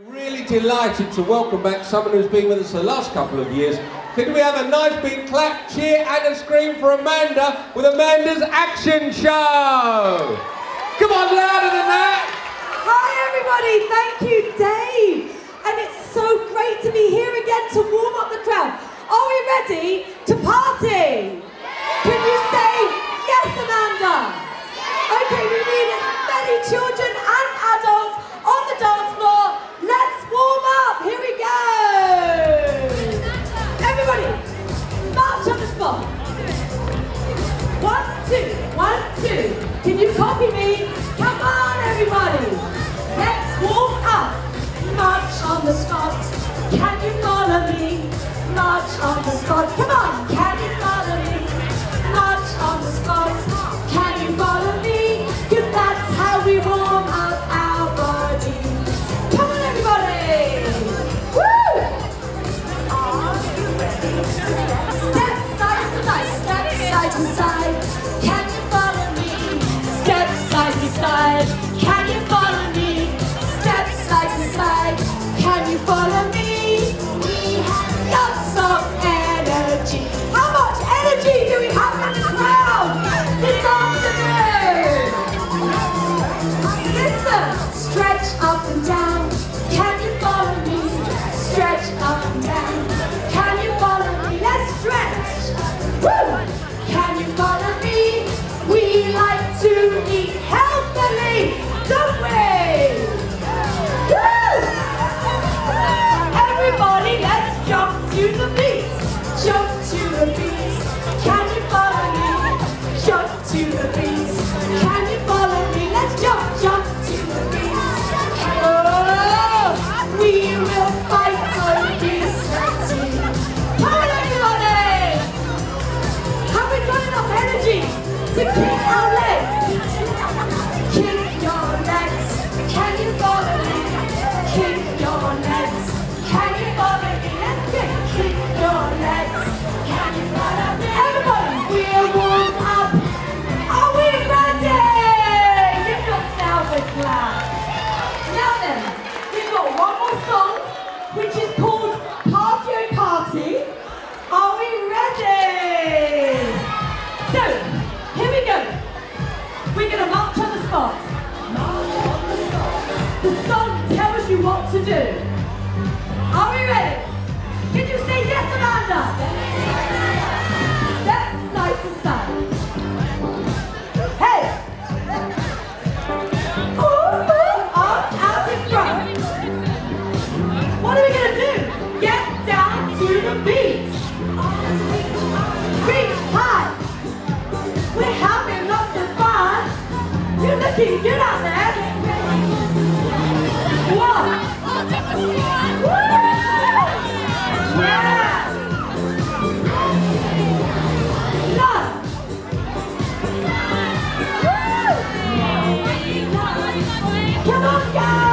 Really delighted to welcome back someone who's been with us the last couple of years. Can we have a nice big clap, cheer and a scream for Amanda with Amanda's Action Show? Come on, louder than that! Hi everybody, thank you Dave! And it's so great to be here again to warm up the crowd. Are we ready to party? Can you say yes, Amanda? Okay, we need as many children March on the spot. One, two, one, two. Can you copy me? Come on, everybody. Let's warm up. March on the spot. Can you follow me? March on the spot. Come on, can you follow Richie, get on that! Come on, guys!